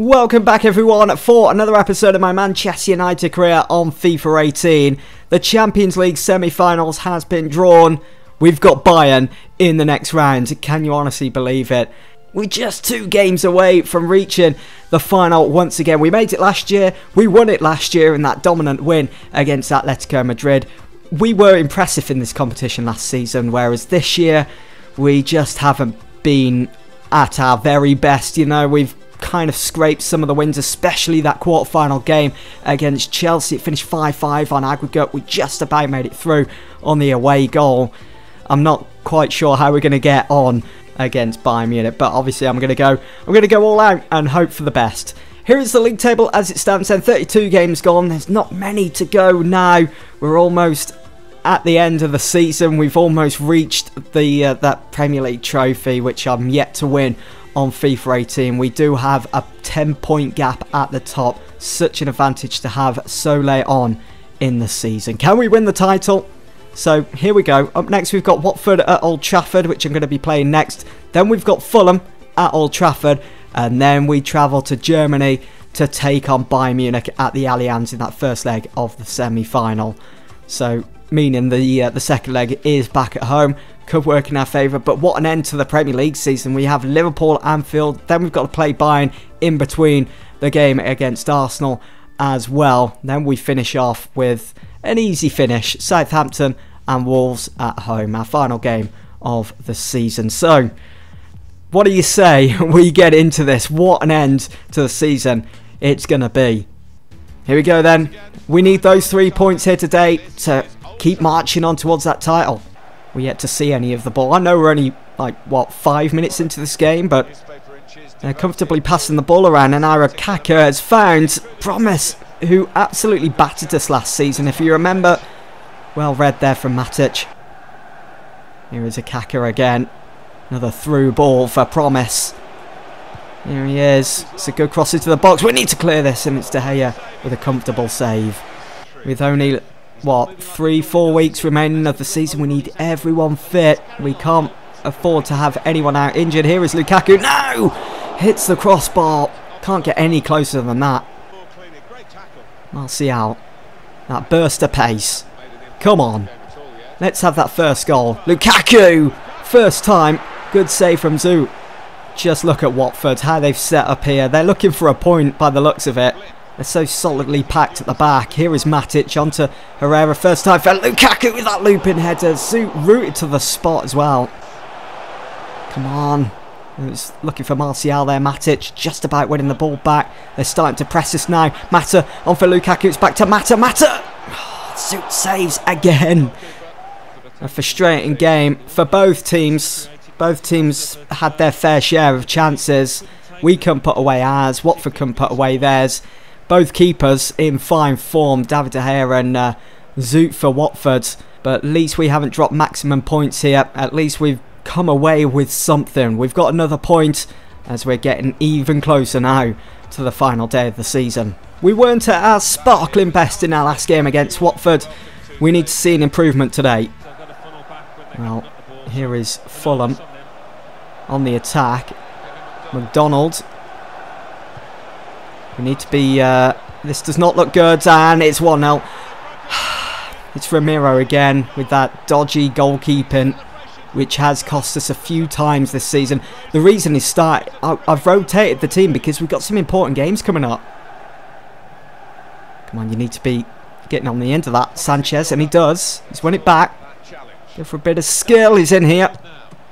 Welcome back everyone for another episode of my Manchester United career on FIFA 18. The Champions League semi-finals has been drawn. We've got Bayern in the next round. Can you honestly believe it? We're just two games away from reaching the final once again. We made it last year. We won it last year in that dominant win against Atletico Madrid. We were impressive in this competition last season, whereas this year we just haven't been at our very best. You know, we've kind of scraped some of the wins, especially that quarter-final game against Chelsea. It finished 5-5 on aggregate. We just about made it through on the away goal. I'm not quite sure how we're going to get on against Bayern Munich, but obviously I'm going to go I'm going to go all out and hope for the best. Here is the league table as it stands then 32 games gone. There's not many to go now. We're almost at the end of the season. We've almost reached the uh, that Premier League trophy which I'm yet to win on FIFA 18. We do have a 10 point gap at the top. Such an advantage to have so late on in the season. Can we win the title? So here we go. Up next we've got Watford at Old Trafford, which I'm going to be playing next. Then we've got Fulham at Old Trafford. And then we travel to Germany to take on Bayern Munich at the Allianz in that first leg of the semi-final. So meaning the uh, the second leg is back at home could work in our favour. But what an end to the Premier League season. We have Liverpool, Anfield, then we've got to play Bayern in between the game against Arsenal as well. Then we finish off with an easy finish, Southampton and Wolves at home, our final game of the season. So, what do you say we get into this? What an end to the season it's going to be. Here we go then. We need those three points here today to keep marching on towards that title. We're yet to see any of the ball. I know we're only, like, what, five minutes into this game, but they're comfortably passing the ball around. And Ira Kaka has found Promise, who absolutely battered us last season. If you remember, well read there from Matic. Here is a Kaka again. Another through ball for Promise. Here he is. It's a good cross into the box. We need to clear this, and it's De Gea with a comfortable save. With only what, three, four weeks remaining of the season. We need everyone fit. We can't afford to have anyone out injured. Here is Lukaku. No! Hits the crossbar. Can't get any closer than that. Martial. That burst of pace. Come on. Let's have that first goal. Lukaku! First time. Good save from Zoo. Just look at Watford, how they've set up here. They're looking for a point by the looks of it. They're so solidly packed at the back. Here is Matic onto Herrera. First time for Lukaku with that looping header. Zoot rooted to the spot as well. Come on. It's looking for Martial there. Matic just about winning the ball back. They're starting to press us now. Mata on for Lukaku. It's back to Mata. Mata! Oh, saves again. A frustrating game for both teams. Both teams had their fair share of chances. We couldn't put away ours. Watford couldn't put away theirs both keepers in fine form, David De Gea and uh, Zoot for Watford. But at least we haven't dropped maximum points here. At least we've come away with something. We've got another point as we're getting even closer now to the final day of the season. We weren't at our sparkling best in our last game against Watford. We need to see an improvement today. Well, here is Fulham on the attack. McDonald we need to be... Uh, this does not look good, and it's 1-0. it's Ramiro again with that dodgy goalkeeping, which has cost us a few times this season. The reason is start... I, I've rotated the team because we've got some important games coming up. Come on, you need to be getting on the end of that. Sanchez, and he does. He's won it back. Go for a bit of skill. He's in here.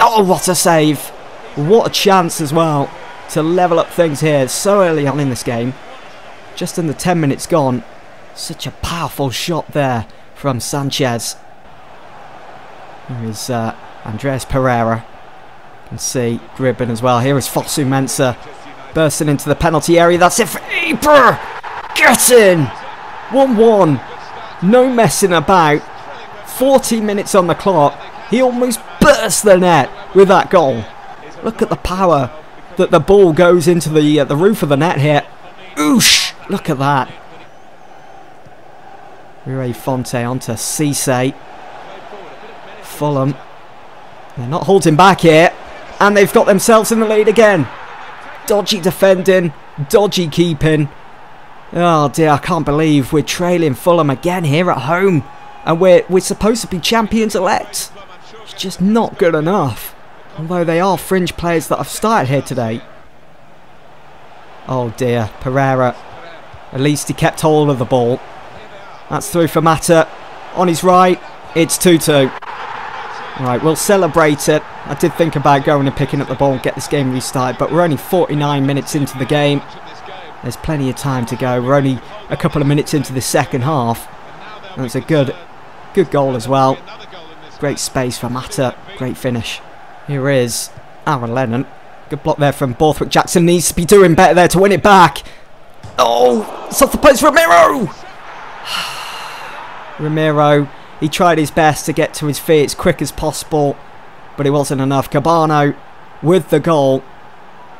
Oh, what a save. What a chance as well to level up things here so early on in this game. Just in the 10 minutes gone. Such a powerful shot there from Sanchez. Here is uh, Andreas Pereira. You can see Gribben as well. Here is Fosu Mensah bursting into the penalty area. That's it for Eber! Get in! 1-1. No messing about. 40 minutes on the clock. He almost burst the net with that goal. Look at the power that the ball goes into the uh, the roof of the net here. Oosh! Look at that. Rui Fonte onto Cisse. Fulham. They're not holding back here. And they've got themselves in the lead again. Dodgy defending. Dodgy keeping. Oh dear, I can't believe we're trailing Fulham again here at home. And we're, we're supposed to be champions elect. It's just not good enough. Although they are fringe players that have started here today. Oh dear, Pereira. At least he kept hold of the ball. That's through for Mata. On his right, it's 2-2. Right, we'll celebrate it. I did think about going and picking up the ball and get this game restarted, but we're only 49 minutes into the game. There's plenty of time to go. We're only a couple of minutes into the second half. That's a good, good goal as well. Great space for Mata. Great finish. Here is Aaron Lennon. Good block there from Borthwick. Jackson needs to be doing better there to win it back. Oh, it's off the post, Ramiro! Ramiro, he tried his best to get to his feet as quick as possible, but it wasn't enough. Cabano, with the goal,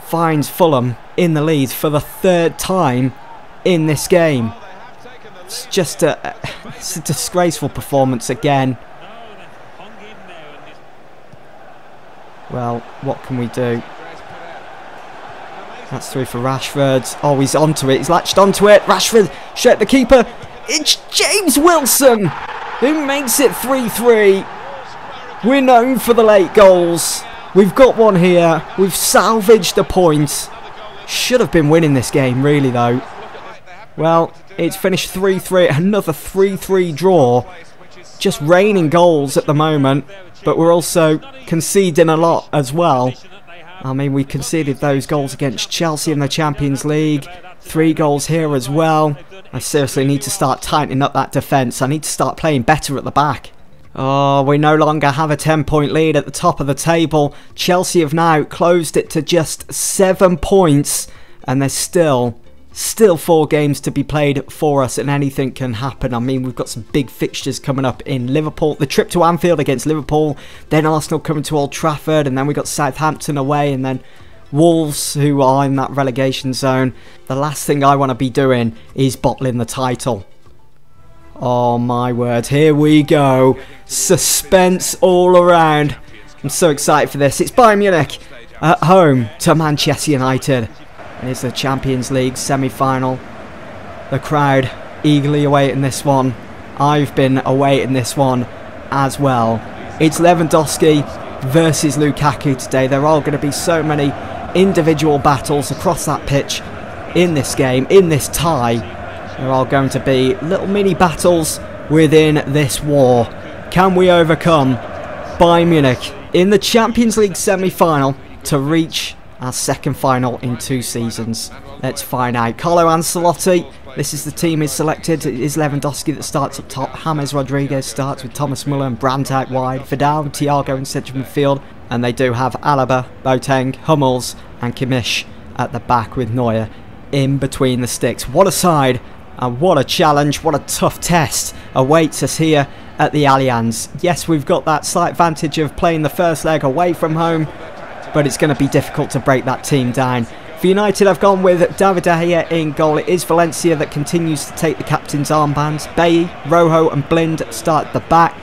finds Fulham in the lead for the third time in this game. It's just a, it's a disgraceful performance again. Well, what can we do? That's through for Rashford. Oh, he's onto it. He's latched onto it. Rashford, shut the keeper. It's James Wilson who makes it 3-3. We're known for the late goals. We've got one here. We've salvaged a point. Should have been winning this game, really, though. Well, it's finished 3-3. Another 3-3 draw. Just raining goals at the moment. But we're also conceding a lot as well. I mean, we conceded those goals against Chelsea in the Champions League. Three goals here as well. I seriously need to start tightening up that defence. I need to start playing better at the back. Oh, we no longer have a 10 point lead at the top of the table. Chelsea have now closed it to just 7 points. And they're still, still 4 games to be played for us and anything can happen. I mean, we've got some big fixtures coming up in Liverpool. The trip to Anfield against Liverpool. Then Arsenal coming to Old Trafford. And then we've got Southampton away. And then Wolves, who are in that relegation zone. The last thing I want to be doing is bottling the title. Oh my word, here we go. Suspense all around. I'm so excited for this. It's Bayern Munich at home to Manchester United. It's the Champions League semi-final. The crowd eagerly awaiting this one. I've been awaiting this one as well. It's Lewandowski versus Lukaku today. There are going to be so many individual battles across that pitch in this game, in this tie. There are going to be little mini battles within this war. Can we overcome Bayern Munich in the Champions League semi-final to reach our second final in two seasons? Let's find out. Carlo Ancelotti, this is the team he's selected. It is Lewandowski that starts up top. James Rodriguez starts with Thomas Muller and Brandt out wide. Vidal and Thiago in central midfield. And they do have Alaba, Boateng, Hummels and Kimmich at the back with Neuer in between the sticks. What a side and what a challenge, what a tough test awaits us here at the Allianz. Yes, we've got that slight advantage of playing the first leg away from home, but it's going to be difficult to break that team down. For United, I've gone with David De Gea in goal. It is Valencia that continues to take the captain's armbands. Bailly, Rojo and Blind start at the back.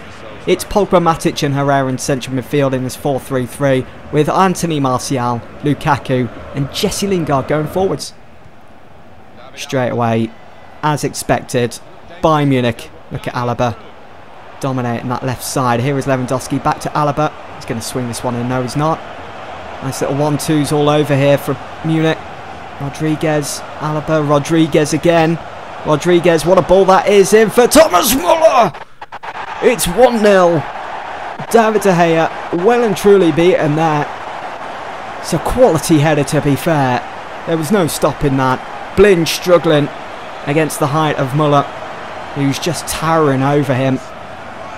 It's Pogba, Matic and Herrera in central midfield in this 4-3-3 with Anthony Martial, Lukaku and Jesse Lingard going forwards. Straight away, as expected, Bayern Munich. Look at Alaba dominating that left side. Here is Lewandowski back to Alaba. He's going to swing this one in. No, he's not. Nice little one-twos all over here from Munich. Rodriguez, Alaba, Rodriguez again. Rodriguez, what a ball that is in for Thomas Muller! It's 1-0. David De Gea well and truly beaten there. It's a quality header to be fair. There was no stopping that. Blind struggling against the height of Muller, who's just towering over him.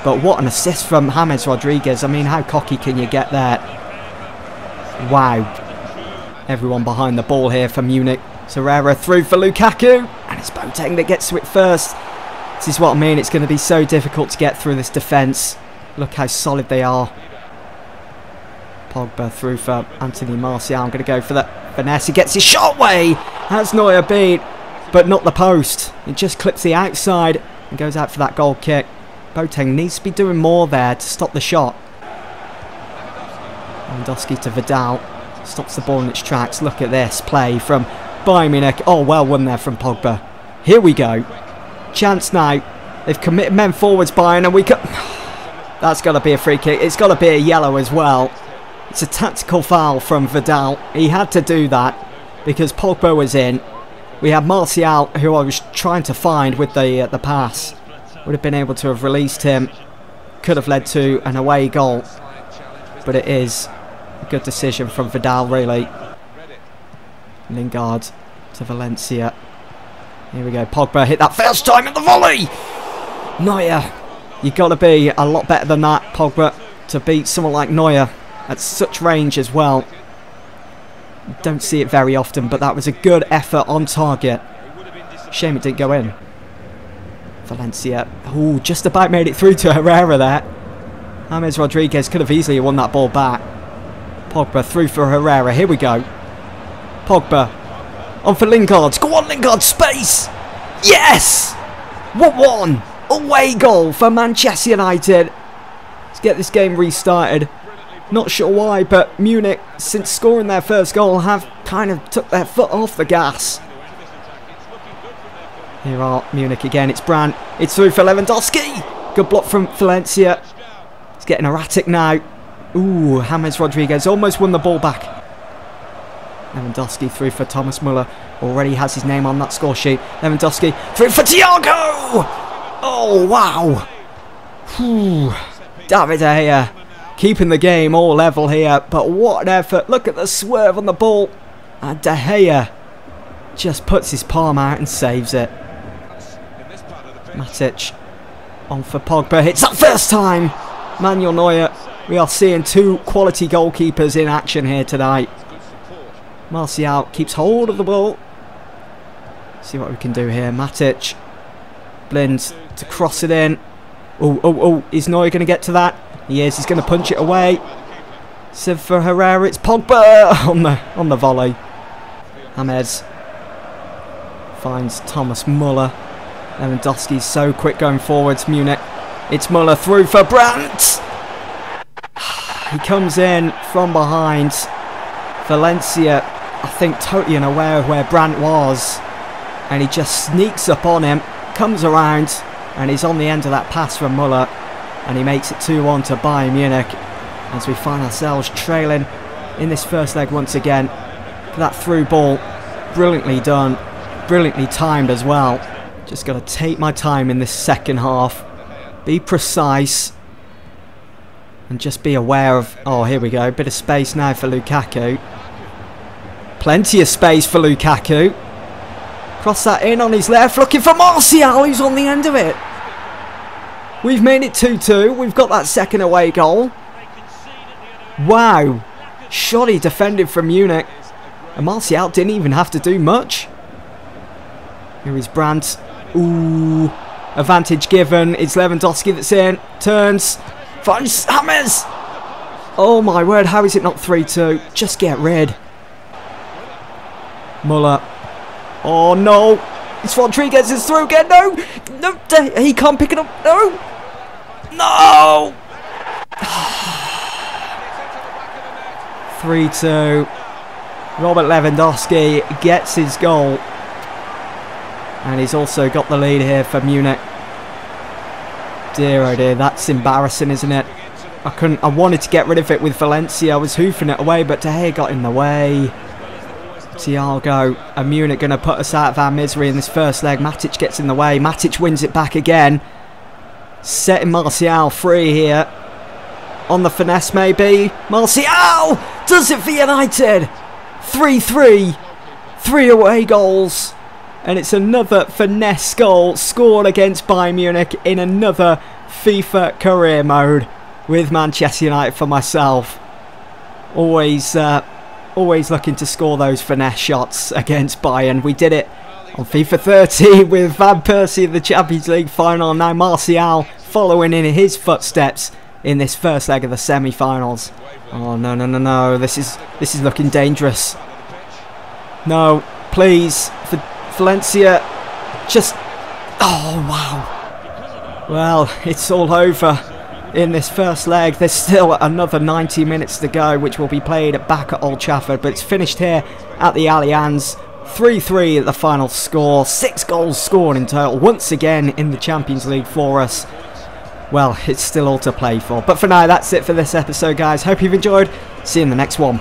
But what an assist from James Rodriguez. I mean, how cocky can you get there? Wow. Everyone behind the ball here for Munich. Herrera through for Lukaku. And it's Boateng that gets to it first. This is what I mean, it's going to be so difficult to get through this defence. Look how solid they are. Pogba through for Anthony Martial. I'm going to go for that. He gets his shot away. Has Neuer beat, but not the post. It just clips the outside and goes out for that goal kick. Boateng needs to be doing more there to stop the shot. Lewandowski to Vidal. Stops the ball in its tracks. Look at this play from Bayern Munich. Oh, well won there from Pogba. Here we go. Chance now. They've committed men forwards, Bayern, and we can... That's got to be a free kick. It's got to be a yellow as well. It's a tactical foul from Vidal. He had to do that because Pogba was in. We had Martial, who I was trying to find with the uh, the pass. Would have been able to have released him. Could have led to an away goal. But it is good decision from Vidal, really. Lingard to Valencia. Here we go. Pogba hit that first time at the volley. Neuer. You've got to be a lot better than that, Pogba, to beat someone like Neuer at such range as well. Don't see it very often, but that was a good effort on target. Shame it didn't go in. Valencia. Oh, just about made it through to Herrera there. James Rodriguez could have easily won that ball back. Pogba through for Herrera. Here we go. Pogba. On for Lingard. Go on, Lingard. Space. Yes! 1-1. Away goal for Manchester United. Let's get this game restarted. Not sure why, but Munich, since scoring their first goal, have kind of took their foot off the gas. Here are Munich again. It's Brandt. It's through for Lewandowski. Good block from Valencia. It's getting erratic now. Ooh, James Rodriguez almost won the ball back. Lewandowski through for Thomas Muller. Already has his name on that score sheet. Lewandowski through for Thiago. Oh, wow. Whew. David De keeping the game all level here. But what an effort. Look at the swerve on the ball. And De Gea just puts his palm out and saves it. Matic on for Pogba. Hits that first time. Manuel Neuer. We are seeing two quality goalkeepers in action here tonight. Martial keeps hold of the ball. See what we can do here. Matic. Blind to cross it in. Oh, oh, oh. Is Neuer going to get to that? He is. He's going to punch it away. Siv for Herrera. It's Pogba on the on the volley. James finds Thomas Muller. Lewandowski's so quick going forwards. Munich. It's Muller through for Brandt. He comes in from behind. Valencia, I think, totally unaware of where Brandt was. And he just sneaks up on him, comes around, and he's on the end of that pass from Muller. And he makes it 2-1 to Bayern Munich as we find ourselves trailing in this first leg once again. That through ball, brilliantly done, brilliantly timed as well. Just got to take my time in this second half, be precise, and just be aware of... Oh, here we go, a bit of space now for Lukaku. Plenty of space for Lukaku. Cross that in on his left, looking for Martial, who's on the end of it. We've made it 2-2. We've got that second away goal. Wow. Shoddy defended from Munich. And Martial didn't even have to do much. Here is Brandt. Ooh. Advantage given. It's Lewandowski that's in. Turns. Finds James. Oh my word. How is it not 3-2? Just get rid. Muller. Oh no. It's Rodriguez is through again. No. No. He can't pick it up. No. No! 3-2. Robert Lewandowski gets his goal. And he's also got the lead here for Munich. Dear oh dear, that's embarrassing, isn't it? I couldn't. I wanted to get rid of it with Valencia. I was hoofing it away, but De Gea got in the way. Thiago and Munich going to put us out of our misery in this first leg. Matic gets in the way. Matic wins it back again. Setting Martial free here. On the finesse maybe. Martial does it for United. 3-3. Three away goals. And it's another finesse goal scored against Bayern Munich in another FIFA career mode with Manchester United for myself. Always, uh, always looking to score those finesse shots against Bayern. We did it on FIFA 13 with Van Persie in the Champions League final. Now Martial following in his footsteps in this first leg of the semi-finals. Oh no no no no! This is this is looking dangerous. No, please, for Valencia, just oh wow. Well, it's all over in this first leg. There's still another 90 minutes to go, which will be played back at Old Trafford, but it's finished here at the Allianz 3-3 at the final score. Six goals scored in total. Once again in the Champions League for us. Well, it's still all to play for. But for now, that's it for this episode, guys. Hope you've enjoyed. See you in the next one.